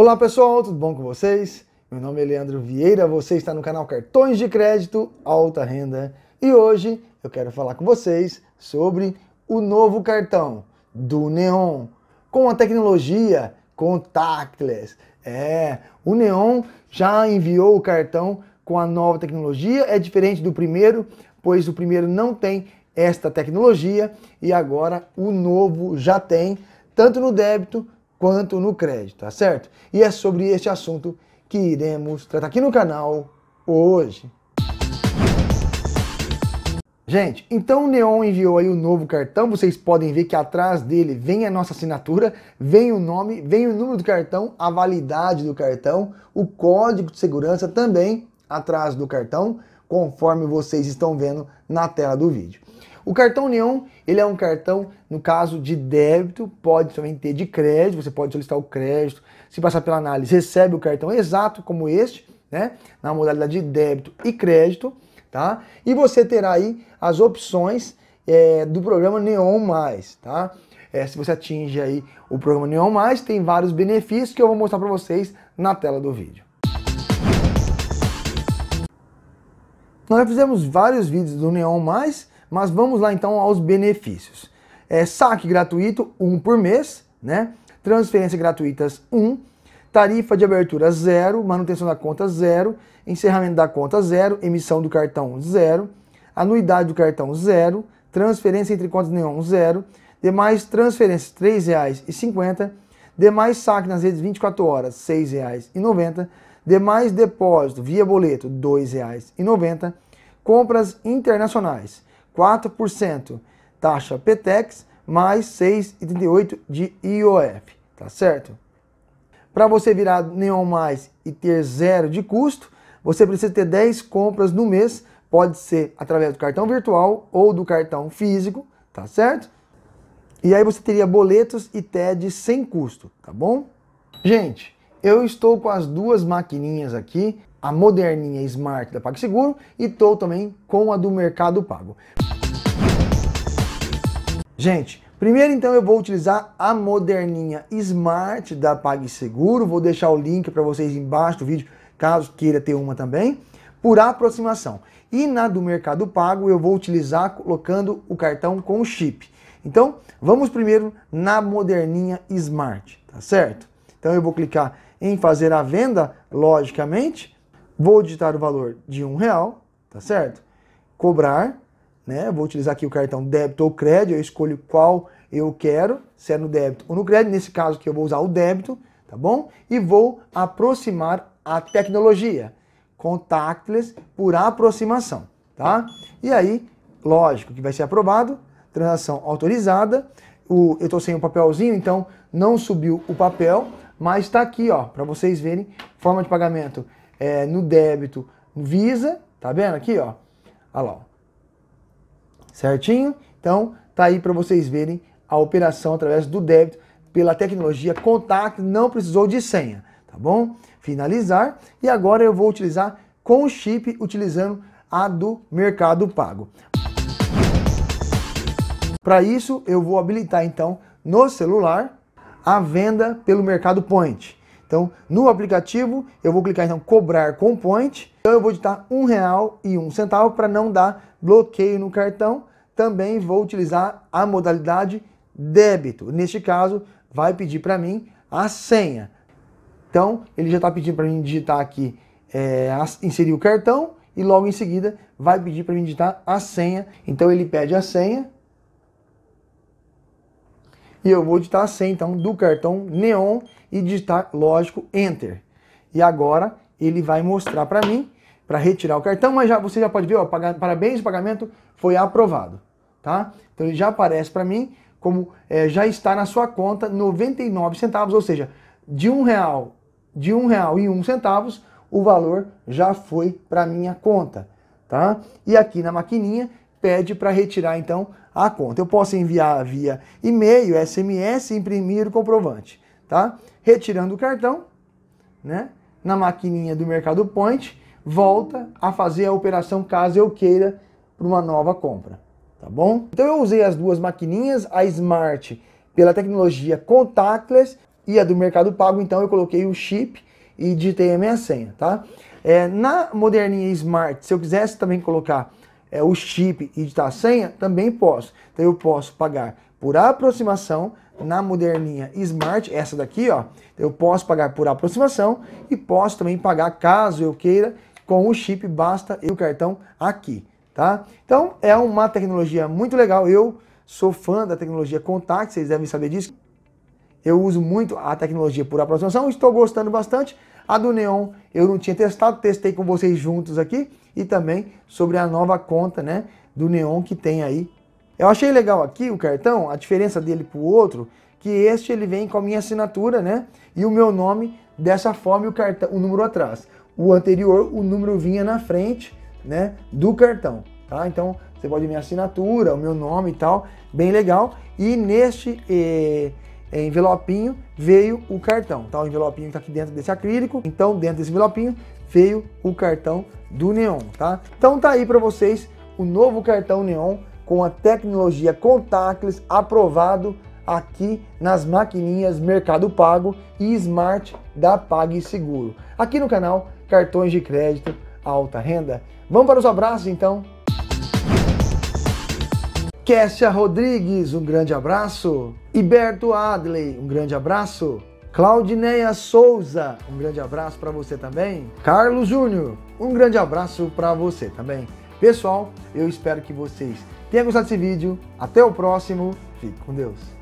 Olá pessoal, tudo bom com vocês? Meu nome é Leandro Vieira, você está no canal Cartões de Crédito Alta Renda e hoje eu quero falar com vocês sobre o novo cartão do Neon com a tecnologia contactless. É, o Neon já enviou o cartão com a nova tecnologia, é diferente do primeiro, pois o primeiro não tem esta tecnologia e agora o novo já tem, tanto no débito quanto no crédito, tá certo? E é sobre este assunto que iremos tratar aqui no canal hoje. Gente, então o Neon enviou aí o novo cartão, vocês podem ver que atrás dele vem a nossa assinatura, vem o nome, vem o número do cartão, a validade do cartão, o código de segurança também atrás do cartão, conforme vocês estão vendo na tela do vídeo. O cartão Neon, ele é um cartão, no caso de débito, pode também ter de crédito, você pode solicitar o crédito, se passar pela análise, recebe o cartão exato como este, né, na modalidade de débito e crédito, tá? E você terá aí as opções é, do programa Neon Mais, tá? É, se você atinge aí o programa Neon Mais, tem vários benefícios que eu vou mostrar para vocês na tela do vídeo. Nós fizemos vários vídeos do Neon Mais, mas vamos lá então aos benefícios. É, saque gratuito, um por mês, né? Transferência gratuitas, um. Tarifa de abertura zero, manutenção da conta zero, encerramento da conta zero, emissão do cartão zero, anuidade do cartão zero, transferência entre contas Neon zero, demais transferências R$ 3,50, demais saque nas redes 24 horas R$ 6,90, demais depósito via boleto R$ 2,90, compras internacionais 4% taxa PTEX mais 6,38 de IOF, tá certo? Para você virar Neon Mais e ter zero de custo, você precisa ter 10 compras no mês, pode ser através do cartão virtual ou do cartão físico, tá certo? E aí você teria boletos e TED sem custo, tá bom? Gente, eu estou com as duas maquininhas aqui, a moderninha Smart da PagSeguro e estou também com a do Mercado Pago. Gente, primeiro então eu vou utilizar a moderninha Smart da PagSeguro, vou deixar o link para vocês embaixo do vídeo, caso queira ter uma também, por aproximação. E na do Mercado Pago eu vou utilizar colocando o cartão com chip. Então, vamos primeiro na moderninha Smart, tá certo? Então eu vou clicar em fazer a venda, logicamente, vou digitar o valor de um real, tá certo? Cobrar, né? Vou utilizar aqui o cartão débito ou crédito, eu escolho qual eu quero, se é no débito ou no crédito, nesse caso que eu vou usar o débito, tá bom? E vou aproximar a tecnologia, contactless por aproximação, tá? E aí, lógico que vai ser aprovado, transação autorizada, o, eu estou sem o papelzinho, então não subiu o papel, mas está aqui, ó, para vocês verem, forma de pagamento é, no débito Visa, tá vendo aqui, ó? Olha lá, ó certinho? Então, tá aí para vocês verem a operação através do débito pela tecnologia Contact, não precisou de senha, tá bom? Finalizar e agora eu vou utilizar com chip utilizando a do Mercado Pago. Para isso, eu vou habilitar então no celular a venda pelo Mercado Point. Então, no aplicativo, eu vou clicar então cobrar com Point. Então, eu vou digitar um real e um centavo para não dar bloqueio no cartão. Também vou utilizar a modalidade débito. Neste caso, vai pedir para mim a senha. Então, ele já está pedindo para mim digitar aqui, é, inserir o cartão e logo em seguida vai pedir para mim digitar a senha. Então, ele pede a senha e eu vou digitar a senha então do cartão Neon e digitar, lógico, Enter. E agora ele vai mostrar para mim para retirar o cartão, mas já, você já pode ver, ó, parabéns, o pagamento foi aprovado, tá? Então ele já aparece para mim como é, já está na sua conta 99 centavos, ou seja, de um real, de um real e um centavos, o valor já foi para minha conta, tá? E aqui na maquininha pede para retirar então a conta. Eu posso enviar via e-mail, SMS, imprimir o comprovante, tá? Retirando o cartão, né? Na maquininha do Mercado Point, volta a fazer a operação caso eu queira para uma nova compra, tá bom? Então eu usei as duas maquininhas, a Smart pela tecnologia contactless e a do Mercado Pago, então eu coloquei o chip e digitei a minha senha, tá? É, na moderninha Smart, se eu quisesse também colocar é, o chip e digitar a senha, também posso. Então eu posso pagar por aproximação na moderninha Smart, essa daqui, ó. Eu posso pagar por aproximação e posso também pagar caso eu queira com o chip, basta e o cartão aqui, tá? Então é uma tecnologia muito legal. Eu sou fã da tecnologia Contact, vocês devem saber disso. Eu uso muito a tecnologia por aproximação, estou gostando bastante. A do Neon eu não tinha testado, testei com vocês juntos aqui e também sobre a nova conta, né, do Neon que tem aí. Eu achei legal aqui o cartão, a diferença dele para o outro, que este ele vem com a minha assinatura, né, e o meu nome dessa forma e o cartão, o número atrás. O anterior, o número vinha na frente, né, do cartão, tá? Então você pode minha assinatura, o meu nome e tal, bem legal. E neste eh, envelopinho veio o cartão, tá? O envelopinho está aqui dentro desse acrílico, então dentro desse envelopinho veio o cartão do Neon, tá? Então tá aí para vocês o novo cartão Neon com a tecnologia contactless aprovado aqui nas maquininhas Mercado Pago e Smart da PagSeguro. Aqui no canal Cartões de Crédito Alta Renda. Vamos para os abraços então. Kessia Rodrigues, um grande abraço. Iberto Adley, um grande abraço. Claudineia Souza, um grande abraço para você também. Carlos Júnior, um grande abraço para você também. Pessoal, eu espero que vocês tenham gostado desse vídeo. Até o próximo. Fique com Deus.